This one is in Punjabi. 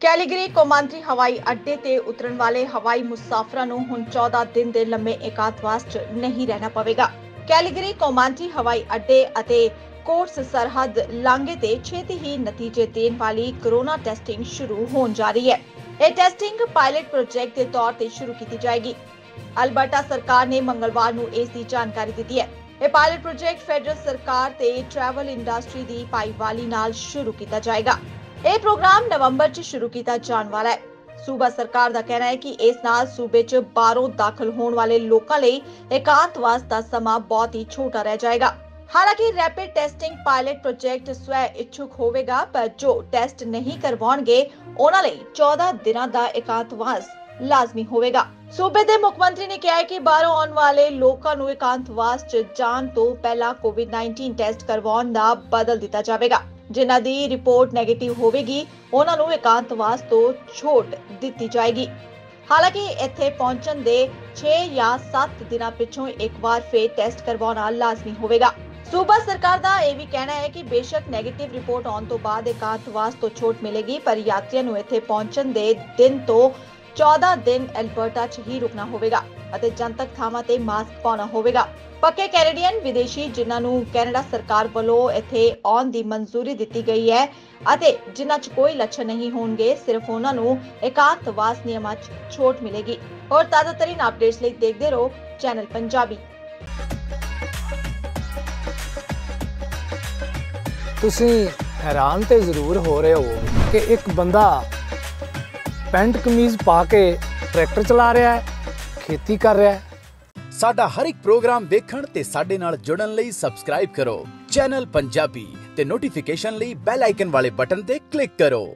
ਕੈਲੀਗਰੀ ਕੌਮਾਂਤਰੀ ਹਵਾਈ ਅੱਡੇ ਤੇ ਉਤਰਨ ਵਾਲੇ ਹਵਾਈ ਮੁਸਾਫਰਾਂ ਨੂੰ ਹੁਣ 14 ਦਿਨ ਦੇ ਲੰਮੇ ਇਕਾਂਤਵਾਸ 'ਚ ਨਹੀਂ ਰਹਿਣਾ ਪਵੇਗਾ। ਕੈਲੀਗਰੀ ਕੌਮਾਂਤਰੀ ਹਵਾਈ ਅੱਡੇ ਅਤੇ ਕੋਰਸ ਸਰਹੱਦ ਲਾਂਘੇ ਤੇ ਛੇਤੀ ਹੀ ਨਤੀਜੇ ਦੇਣ ਵਾਲੀ ਕਰੋਨਾ ਟੈਸਟਿੰਗ ਸ਼ੁਰੂ ਹੋਣ ਜਾ ਰਹੀ ਹੈ। ਇਹ ਟੈਸਟਿੰਗ ਪਾਇਲਟ ਪ੍ਰੋਜੈਕਟ ਦੇ ਤੌਰ ਤੇ ਸ਼ੁਰੂ ਕੀਤੀ ਜਾਏਗੀ। ਅਲਬਰਟਾ ਸਰਕਾਰ ਨੇ ਮੰਗਲਵਾਰ ਨੂੰ ਇਸ ਦੀ ਜਾਣਕਾਰੀ ਦਿੱਤੀ ਹੈ। ਇਹ ਪਾਇਲਟ ਪ੍ਰੋਜੈਕਟ ਫੈਡਰਲ ਸਰਕਾਰ ਤੇ ਟਰੈਵਲ ਇੰਡਸਟਰੀ ਦੀ ਪਾਈਵਾਲੀ ਨਾਲ ਸ਼ੁਰੂ ਕੀਤਾ ਜਾਏਗਾ। ਇਹ ਪ੍ਰੋਗਰਾਮ ਨਵੰਬਰ 'ਚ ਸ਼ੁਰੂ ਕੀਤਾ ਜਾਣ ਵਾਲਾ ਹੈ। ਸੂਬਾ ਸਰਕਾਰ ਦਾ ਕਹਿਣਾ ਹੈ ਕਿ ਇਸ ਨਾਲ ਸੂਬੇ 'ਚ ਬਾਹਰੋਂ ਦਾਖਲ ਹੋਣ ਵਾਲੇ ਲੋਕਾਂ ਲਈ ਇਕਾਂਤਵਾਸ ਦਾ ਸਮਾਂ ਬਹੁਤ ਹੀ ਛੋਟਾ ਰਹਿ ਜਾਏਗਾ। ਹਾਲਾਂਕਿ ਰੈਪਿਡ ਟੈਸਟਿੰਗ ਪਾਇਲਟ ਪ੍ਰੋਜੈਕਟ ਸਵੈ ਇੱਛੁਕ ਹੋਵੇਗਾ, ਪਰ ਜੋ ਟੈਸਟ ਨਹੀਂ ਕਰਵਾਉਣਗੇ, ਉਹਨਾਂ ਲਈ 14 ਦਿਨਾਂ ਦਾ ਇਕਾਂਤਵਾਸ ਲਾਜ਼ਮੀ ਹੋਵੇਗਾ। ਸੂਬੇ ਦੇ ਮੁੱਖ ਮੰਤਰੀ ਨੇ ਕਿਹਾ ਕਿ ਬਾਹਰੋਂ ਆਉਣ ਵਾਲੇ ਲੋਕਾਂ ਨੂੰ ਇਕਾਂਤਵਾਸ 'ਚ ਜਾਣ ਤੋਂ ਪਹਿਲਾਂ ਕੋਵਿਡ-19 ਟੈਸਟ ਕਰਵਾਉਣ ਦਾ ਬਦਲ ਦਿੱਤਾ ਜਾਵੇਗਾ। ਜਿਨ੍ਹਾਂ ਦੀ ਰਿਪੋਰਟ 네ਗੇਟਿਵ ਹੋਵੇਗੀ, ਉਹਨਾਂ ਨੂੰ ਇਕਾਂਤਵਾਸ ਤੋਂ ਛੋਟ ਦਿੱਤੀ ਜਾਏਗੀ। ਹਾਲਾਂਕਿ ਇੱਥੇ ਪਹੁੰਚਣ ਦੇ 6 ਜਾਂ 7 ਦਿਨਾਂ ਪਿੱਛੋਂ ਇੱਕ ਵਾਰ ਫੇਰ ਟੈਸਟ ਕਰਵਾਉਣਾ ਲਾਜ਼ਮੀ ਹੋਵੇਗਾ। ਸੂਬਾ ਸਰਕਾਰ ਦਾ ਇਹ ਵੀ ਕਹਿਣਾ ਹੈ ਕਿ ਬੇਸ਼ੱਕ ਨੈਗੇਟਿਵ ਰਿਪੋਰਟ ਆਉਣ ਤੋਂ ਬਾਅਦ ਇਕਾਂਤਵਾਸ ਤੋਂ ਛੋਟ ਮਿਲੇਗੀ, ਪਰ ਯਾਤਰੀਆਂ ਨੂੰ ਇੱਥੇ ਪਹੁੰਚਣ ਦੇ ਦਿਨ ਤੋਂ 14 ਦਿਨ ਐਲਬਰਟਾ 'ਚ ਹੀ ਰੁਕਣਾ ਹੋਵੇਗਾ ਅਤੇ ਜਨਤਕ ਥਾਵਾਂ ਤੇ ਮਾਸਕ ਪਾਉਣਾ ਹੋਵੇਗਾ। ਪੱਕੇ ਕੈਨੇਡੀਅਨ ਵਿਦੇਸ਼ੀ ਜਿਨ੍ਹਾਂ ਨੂੰ ਕੈਨੇਡਾ ਸਰਕਾਰ ਵੱਲੋਂ ਇੱਥੇ ਆਉਣ ਦੀ ਮਨਜ਼ੂਰੀ ਦਿੱਤੀ ਗਈ ਹੈ ਅਤੇ ਜਿਨ੍ਹਾਂ 'ਚ ਕੋਈ ਲੱਛਣ ਨਹੀਂ ਹੋਣਗੇ, ਸਿਰਫ ਉਹਨਾਂ ਨੂੰ ਇਕਾਂਤਵਾਸ ਨਿਯਮਾਂ 'ਚ ਛੋਟ ਮਿਲੇਗੀ। ਔਰ ਤਾਜ਼ਾ ਅਪਡੇਟਸ ਲਈ ਦੇਖਦੇ ਰਹੋ ਚੈਨਲ ਪੰਜਾਬੀ। ਤੁਸੀਂ ਹੈਰਾਨ ਤੇ ਜ਼ਰੂਰ ਹੋ ਰਹੇ ਹੋ ਕਿ ਇੱਕ ਬੰਦਾ ਪੈਂਟ ਕਮੀਜ਼ ਪਾ ਕੇ ਟਰੈਕਟਰ ਚਲਾ ਰਿਹਾ ਹੈ, ਖੇਤੀ ਕਰ ਰਿਹਾ ਹੈ। ਸਾਡਾ ਹਰ ਇੱਕ ਪ੍ਰੋਗਰਾਮ ਵੇਖਣ ਤੇ ਸਾਡੇ ਨਾਲ ਜੁੜਨ ਲਈ ਸਬਸਕ੍ਰਾਈਬ ਕਰੋ। ਚੈਨਲ ਪੰਜਾਬੀ ਤੇ ਨੋਟੀਫਿਕੇਸ਼ਨ ਲਈ ਬੈਲ ਆਈਕਨ ਵਾਲੇ ਬਟਨ ਤੇ ਕਲਿੱਕ ਕਰੋ।